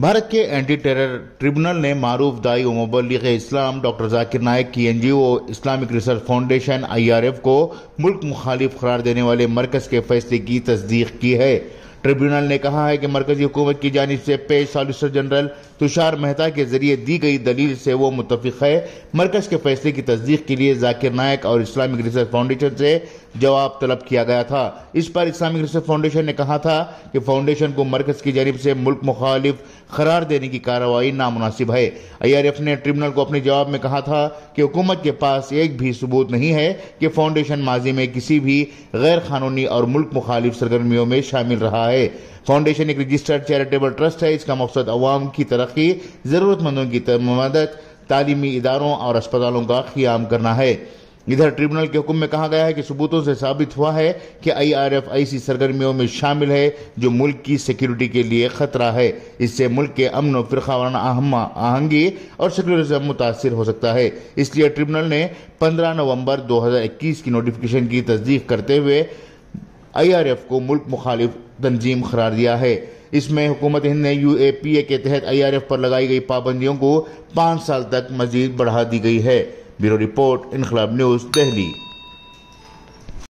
भारत के anti terror tribunal ने मारूफ दाई मुबलिक इस्लाम, doctor Zakir Naik की NGO Islamic research foundation, IRF को मुल्क मुखालिफ करार देने वाले मरकज के फैसले की तस्दीक की है। ट्रिब्यूनल ने कहा है कि मरकजी हुकूमत की जानब से पेश सॉलिसिटर जनरल तुषार मेहता के ज़रिए दी गई दलील से वो मुतफिक है। मरकज के फैसले की तस्दीक के लिए जाकिर नायक और इस्लामिक रिसर्च फाउंडेशन से जवाब तलब किया गया था। इस पर इस्लामिक रिसर्च फाउंडेशन ने कहा था कि फाउंडेशन को मरकज की जानब से मुल्क मुखालिफ करार देने की कार्रवाई नामुनासिब है। आई ने ट्रिब्यूनल को अपने जवाब में कहा था कि हुकूमत के पास एक भी सबूत नहीं है कि फाउंडेशन माजी में किसी भी गैर कानूनी और मुल्क मुखालिफ सरगर्मियों में शामिल रहा है फाउंडेशन एक रजिस्टर्ड चैरिटेबल ट्रस्ट है। इसका मकसद अवाम की तरक्की, ज़रूरतमंदों की मदद, तालीमी इदारों और अस्पतालों का क्याम करना है। इधर ट्रिब्यूनल के हुक्म में कहा गया है कि सबूतों से साबित हुआ है कि आईआरएफ ऐसी सरगर्मियों में शामिल है, जो मुल्क की सिक्योरिटी के लिए खतरा है। इससे मुल्क के अमन और फिरखावाना आहंगी और सेक्युलरिज्म मुतासर हो सकता है। इसलिए ट्रिब्यूनल ने 15 नवंबर 2021 की नोटिफिकेशन की तस्दीक करते हुए आईआरएफ को मुल्क मुखालिफ तंजीम करार दिया है। इसमें हुकूमत हिंद ने यू ए पी ए के तहत आई आर एफ़ पर लगाई गई पाबंदियों को पाँच साल तक मजीद बढ़ा दी गई है। Bureau report Inquilab news Delhi